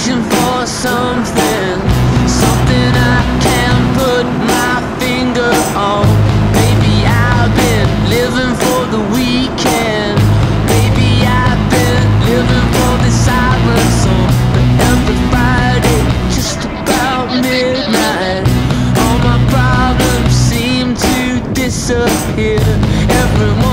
searching for something, something I can put my finger on. Maybe I've been living for the weekend. Maybe I've been living for the silence. So every Friday, just about midnight, all my problems seem to disappear. Everyone.